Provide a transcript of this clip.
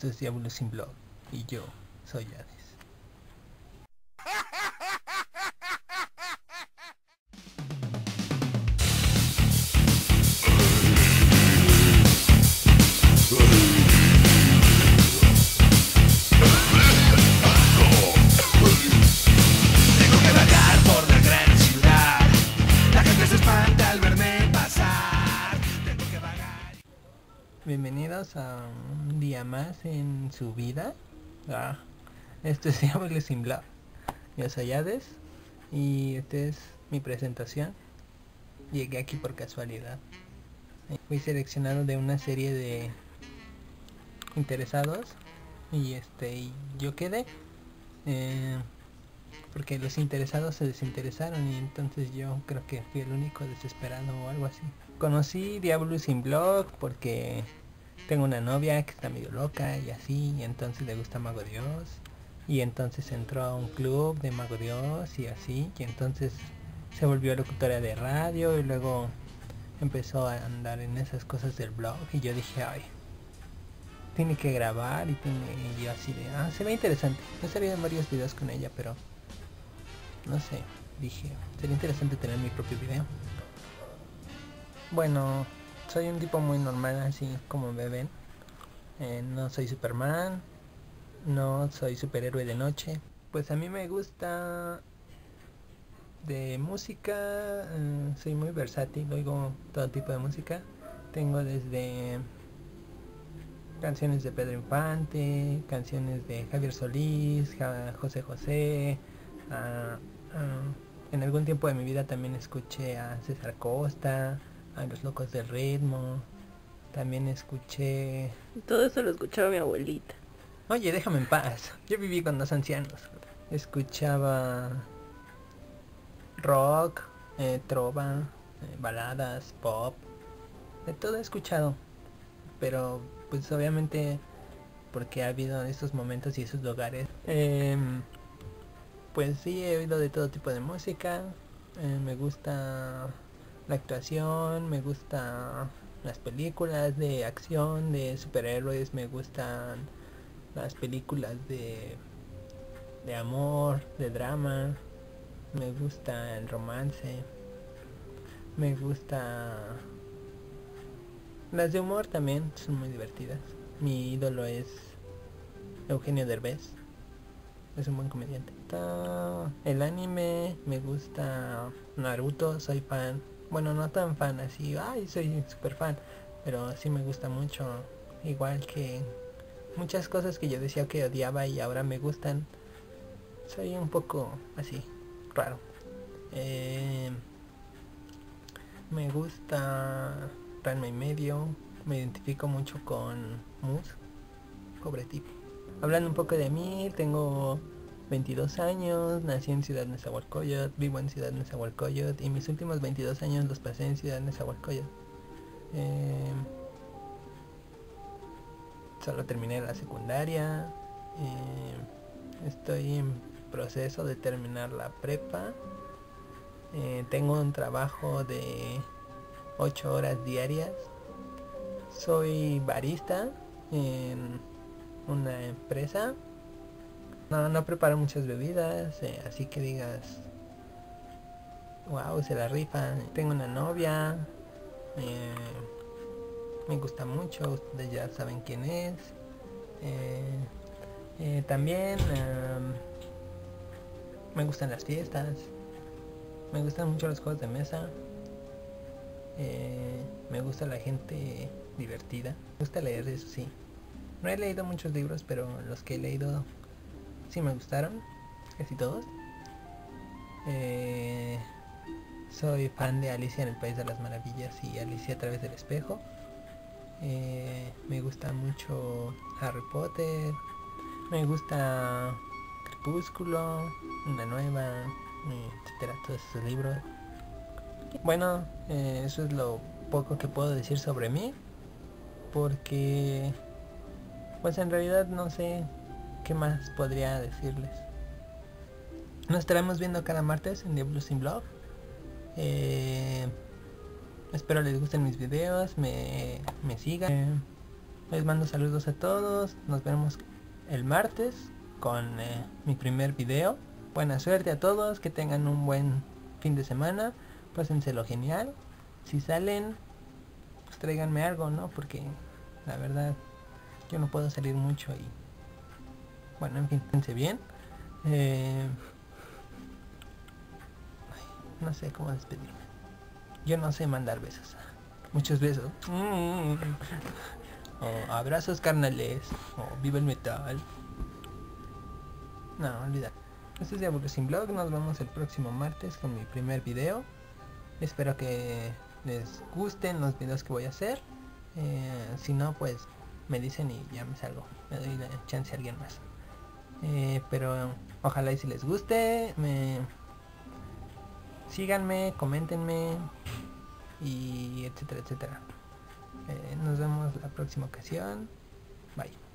Esto es Diablo sin blog y yo soy Hades. Bienvenidos a un día más en su vida. Ah, esto es Diablo sin blog. Yo soy Hades y esta es mi presentación. Llegué aquí por casualidad. Fui seleccionado de una serie de interesados y este yo quedé eh, porque los interesados se desinteresaron y entonces yo creo que fui el único desesperado o algo así. Conocí Diablo sin blog porque tengo una novia que está medio loca y así y entonces le gusta Mago Dios. Y entonces entró a un club de Mago Dios y así y entonces se volvió locutora de radio y luego empezó a andar en esas cosas del blog. Y yo dije ay tiene que grabar y tiene y yo así de ah se ve interesante salido en varios videos con ella pero no sé dije sería interesante tener mi propio video bueno soy un tipo muy normal así como me ven. Eh, no soy Superman no soy superhéroe de noche. Pues a mí me gusta de música eh, soy muy versátil oigo todo tipo de música. Tengo desde canciones de Pedro Infante canciones de Javier Solís José José ah, ah, en algún tiempo de mi vida también escuché a César Costa a Los Locos del Ritmo también escuché Todo eso lo escuchaba mi abuelita. Oye, déjame en paz. Yo viví con dos ancianos. Escuchaba rock, eh, trova, eh, baladas, pop. De todo he escuchado. Pero pues obviamente porque ha habido estos momentos y esos lugares. em, pues sí, he oído de todo tipo de música. eh, me gusta la actuación, me gusta las películas de acción, de superhéroes, me gustan las películas de, de amor, de drama, me gusta el romance, me gusta las de humor también, son muy divertidas. Mi ídolo es Eugenio Derbez, es un buen comediante. Ta- El anime, me gusta Naruto, soy fan, bueno no tan fan así, ay soy super fan, pero sí me gusta mucho, igual que muchas cosas que yo decía que odiaba y ahora me gustan. Soy un poco así, raro. Eh, me gusta Ranma y medio. Me identifico mucho con Mus. Pobre tipo. Hablando un poco de mí, tengo 22 años, nací en Ciudad Nezahualcóyotl, vivo en Ciudad Nezahualcóyotl y mis últimos 22 años los pasé en Ciudad Nezahualcóyotl. Eh, solo terminé la secundaria. eh, estoy en proceso de terminar la prepa. eh, tengo un trabajo de 8 horas diarias. Soy barista en una empresa. No, no preparo muchas bebidas, eh, así que digas, wow, se la rifa. Tengo una novia. eh, me gusta mucho, ustedes ya saben quién es. Eh, también am, me gustan las fiestas, me gustan mucho los juegos de mesa, me gusta la gente divertida, me gusta leer, eso sí. No he leído muchos libros, pero los que he leído sí me gustaron, casi todos. Eh, soy fan de Alicia en el País de las Maravillas y Alicia a través del espejo. Eh, me gusta mucho Harry Potter. Me gusta Crepúsculo, Una Nueva, etcétera, todos esos libros. Bueno, eh, eso es lo poco que puedo decir sobre mí. Porque, pues en realidad no sé qué más podría decirles. Nos estaremos viendo cada martes en Diablo Sin Blog. Eh, espero les gusten mis videos, me, me sigan. Eh, Les mando saludos a todos. Nos vemos el martes con eh, mi primer video. Buena suerte a todos. Que tengan un buen fin de semana. Pásenselo genial. Si salen, pues tráiganme algo, ¿no? Porque la verdad yo no puedo salir mucho y... Bueno, en fin, pense bien. Eh, ay, no sé cómo despedirme. Yo no sé mandar besos. Muchos besos. Mm. O abrazos carnales. O viva el metal. No, olvida. Este es Diablo sin blog. Nos vemos el próximo martes con mi primer video. Espero que les gusten los videos que voy a hacer. Eh, si no, pues me dicen y ya me salgo. Me doy la chance a alguien más. Eh, pero ojalá y si les guste, me síganme, coméntenme y etcétera, etcétera. Eh, nos vemos la próxima ocasión. Bye.